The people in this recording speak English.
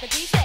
Socrates.